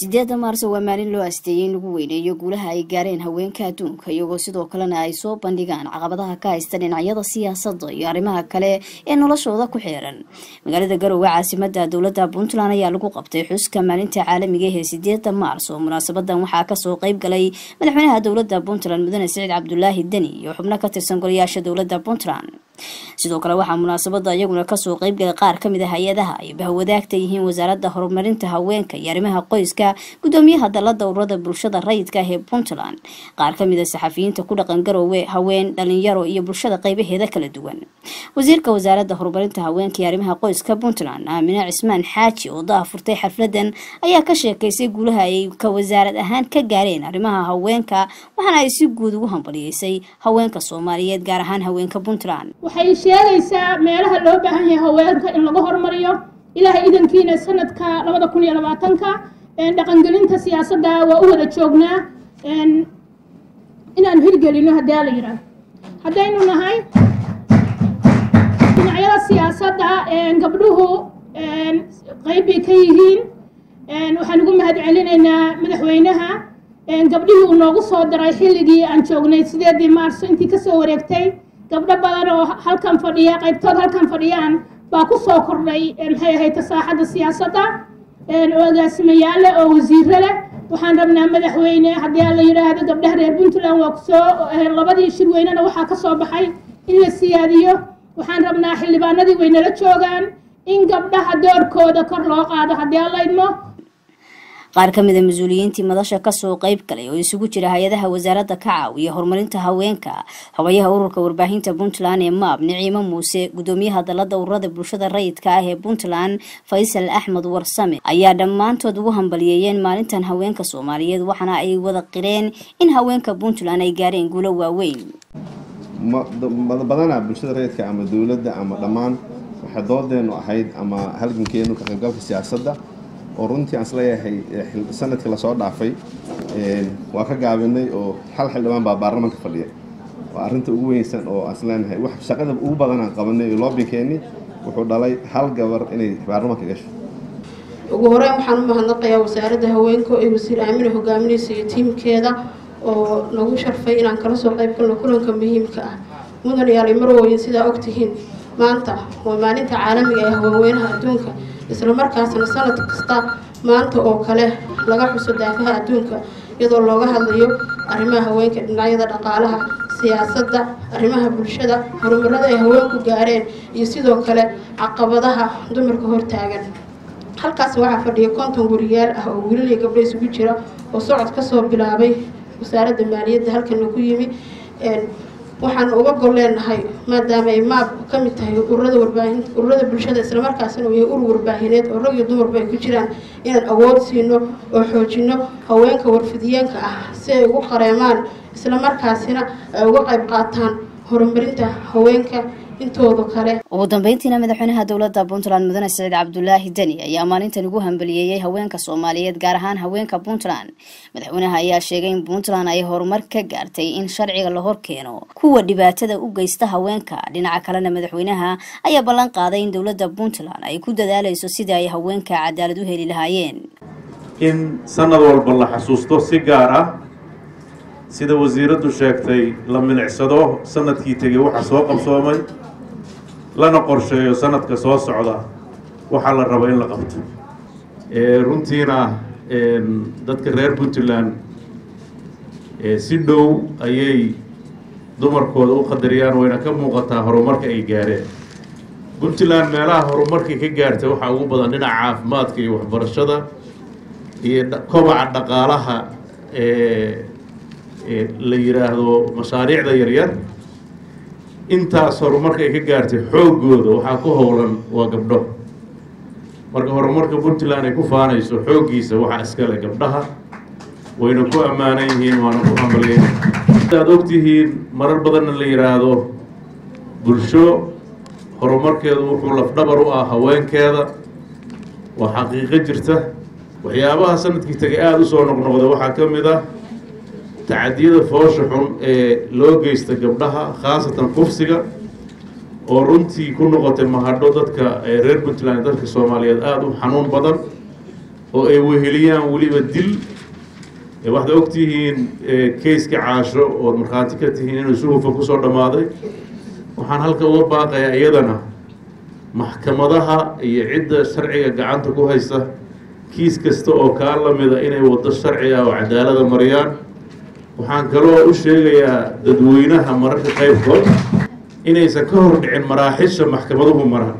sideedda maarso waa maalin loo asteeyey in lagu weyneeyo guulaha ay gaareen haweenka adduunka iyagoo sidoo kalena ay soo bandhigaan caqabadaha ka haysta dhinacyada siyaasadda iyo arrimaha kale ee noloshooda ku xeeran. Magaalada garowe caasimada dowladda puntland ayaa lagu qabtay xuska maalinta caalamiga ee sideedda maarso. Munaasabadan waxaa ka soo qeyb galay madaxweynaha dowladda puntland mudane siciid cabdulaahi deni iyo xubno ka tirsan golayaasha dowladda puntland sidoo kale waxaa munaasabada iyaguna ka soo qeybgalay qaar ka mid a hay'adaha ay bahwadaagta yihiin wasaaradda horumarinta haweenka iyo arrimaha qoyska gudoomiyaha dalada ururada bulshada rayidka ah ee puntland qaar ka mid a saxafiyiinta ku dhaqan garoowe haween dhalinyaro iyo bulshada qeybaheeda kala duwan. Wasiirka wasaaradda horumarinta haweenka iyo arrimaha qoyska puntland aamine cismaan xaaji oo daha furtay xafladan ayaa ka sheekaysay guulaha ay ka wasaarad ahaan ka gaareen arrimaha haweenka waxaana ay si guud ugu hambaliyeysay haweenka soomaaliyeed gaar ahaan haweenka puntland waxay sheegaysaa meelaha loo baahan yahay haweenka in lagu horumariyo ilaahay idankiina sanadka labada kun iyo labaatanka dhaqangelinta siyaasadda waa u wada joognaa. Inaanu hirgelino haddii ala yidhaahdo haddaynu nahay dhinacyada siyaasadda gabdhuhu qeyb bay ka yihiin. Waxaan ugu mahad celinaynaa madaxweynaha gabdhihii uu noogu soo daray xilligii aan joognay sideedii maarso intii ka soo wareegtay gabdho badan oo halkan fadhiya qaybtood halkan fadhiyaan baa ku soo kordhay maxay ahayd saaxadda siyaasadda oo agaasimayaal leh oo wasiiro leh. Waxaan rabnaa madaxweyne haddii aan la yidhaahdo gabdhaha reer puntland waa ku soo labadii shirweynena waxaa ka soo baxay in la siyaadiyo. Waxaan rabnaa xildhibaanadii waynala joogaan in gabdhaha doorkooda kor loo qaado. Haddii aan la idmo qaar ka mid a mas'uuliyiintii madasha ka soo qeyb galay oo isugu jira hay'adaha wasaaradda ka caawiya horumarinta haweenka xogayaha ururka warbaahinta puntland ee maab niciimo muuse gudoomiyaha dalada ururada bulshada rayidka ah ee puntland faysal axmed warsame ayaa dhammaantood ugu hambaliyeeyeen maalintan haweenka soomaaliyeed waxaana ay wada qireen in haweenka puntland ay gaareen guulo waaweyn. Badanaa bulshada rayidka ama dowladda ama dhammaan waxay doodeenu ahayd ama halgankeenu ka qaybgalka siyaasadda oo runtii aan is leeyahay sannadkii la soo dhaafay waa ka gaabinay oo hal xildhibaan baa baarlamaanka fadhiya. Waa arrinta ugu weynsan oo aan isleenahay wax shaqada ugu badan aan qabanay iyo loobinkeeni wuxuu dhalay hal gabar inay baarlamaanka gasho. Ugu horeyn waxaan u mahadnaqayaa wasaaradda haweenka ee wasiir aamina hogaaminaysa iyo tiimkeeda oo nagu sharfay inaan kala soo qayb galno kulanka muhiimka ah. Mudan yaalay marwooyin sidaa ogtihiin maanta waa maalinta caalamiga ee haweenweynaha adduunka isla markaasna sanad kasta maanta oo kale laga xuso daafaha adduunka iyadoo looga hadlayo arrimaha haweenka dhinacyada dhaqaalaha siyaasadda arrimaha bulshada horumarada ay haweenku gaareen iyo sidoo kale caqabadaha dumarka hortaagan. Halkaas waxaa fadhiya konton guriyaal ah oo wiilal iyo gabdho isugu jira oo socod ka soo bilaabay wasaaradda maaliyadda halkana ku yimi waxaan uga gol leenahay maadaama ay maab ka mid tahay ururada warbaahin ururada bulshada islamarkaasina uu yahay urur warbaahineed oo rag iyo dumarba ay ku jiraan inaan awood siino oo xoojino haweenka warfidiyeenka ah si ay ugu qareemaan islamarkaasina ay uga qayb qaataan horumarinta haweenka intooda kale ugu dambeyntiina madaxweynaha dowladda puntland mudane siciid cabdulaahi deni ayaa maalintan ugu hambaliyeeyey haweenka soomaaliyeed gaar ahaan haweenka puntland. Madaxweynaha ayaa sheegay in puntland ay horumar ka gaartay in sharciga la hor keeno. Kuwa dhibaatada u geysta haweenka dhinaca kalena madaxweynaha ayaa ballan qaaday in dowladda puntland ay ku dadaaleyso sidii ay haweenka cadaalad u heli lahaayeen. In sanad walba la xasuusto si gaar ah sida wasiiraddu sheegtay la milicsado sannadkii tegay waxa soo qabsoomay lana qorsheeyo sanadka soo socda waxaa la rabo in la qabto. Runtiina dadka reer puntland si dhow ayay dumarkooda u qadariyaan wayna ka muuqataa horumarka ay gaareen. Puntland meelaha horumarkii ka gaartay waxaa ugu badan dhinaca caafimaadka iyo waxbarashada iyo kobaca dhaqaalaha la yidhaahdo mashaariicda yaryar intaas horumarka ay ka gaartay xooggooda waxaa ku howlan waa gabdho. Marka horumarka puntland ay ku faanayso xooggiisa waxaa iskale gabdhaha wayna ku ammaanan yihiin waana ku hambalyen aad ogtihiin marar badanna la yidhaahdo bulsho horumarkeedu wuxuu lafdhabar u ah haweenkeeda waa xaqiiqo jirta. Waxyaabaha sannadkii tagay aada u soo noqnoqda waxaa ka mid ah tacadiyada foosha xun ee loo geysta gabdhaha khaasatan kufsiga oo runtii ku noqotay mahadho dadka reer puntland dadka soomaaliyeed aada u xanuun badan oo ay weheliyaan weliba dil. Waxaad ogtihiin kayska caasho ood markhaati ka tihiin inuu si hufan ku soo dhammaaday. Waxaan halka uga baaqayaa iyadana maxkamadaha iyo cidda sharciga gacanta ku haysa kiis kasta oo kaa lamida inay waddo sharci ah oo cadaalada mariyaan waxaan kaloo u sheegayaa dadweynaha mararka qaybkood inaysan ka hor dhicin maraaxisha maxkamaduhu maraan.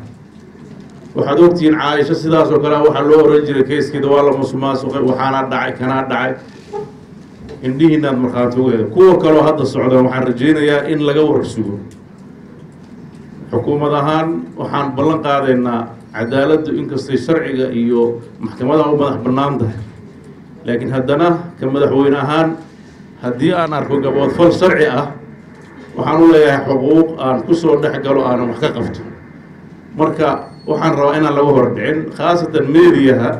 Waxaad ogtihiin caaisho sidaas oo kale waxaa loo oran jiray keyskeeda waa la musuqmaasuqay waxaana dhacay kanaa dhacay. Indhihiinaad markhaati uga heda kuwa kaloo hadda socdaan waxaan rajaynayaa in laga warsugo xukuumad ahaan waxaan ballan qaadaynaa cadaaladdu inkastay sharciga iyo maxkamadaha u madax bannaan tahay. Laakiin haddana ka madaxweyne ahaan haddii aan arko gaboodfal sharci ah waxaan u leeyahay xuquuq aan ku soo dhex galo aanan wax ka qabto. Marka waxaan rabaa inaan laga hor dhicin khaasatan meediyaha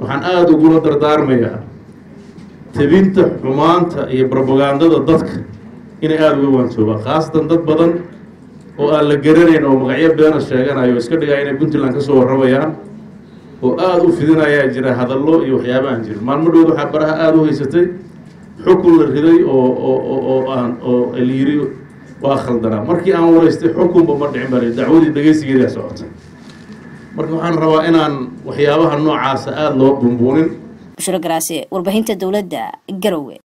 waxaan aada ugula dardaarmayaa tebinta xumaanta iyo brobagandada dadka inay aada uga waantoobaan khaasatan dad badan oo aan la garanayn oo magacyo beena sheeganayo iska dhigaa inay puntland ka soo warramayaan oo aada u fidinayaa jira hadallo iyo waxyaabahan jira. Maalmo dhood waxaa baraha aada u haysatay xukun la riday oo aan oo la yiri waa khaldanaa markii aan waraystay xukunba ma dhicin baa dacwadii dhegeysigeedaa socotay. Marka waxaan rabaa inaan waxyaabaha noocaasa aada loo bumbuunin bushro garaase warbaahinta dowladda garowe